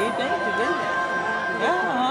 key thing to do. Yeah.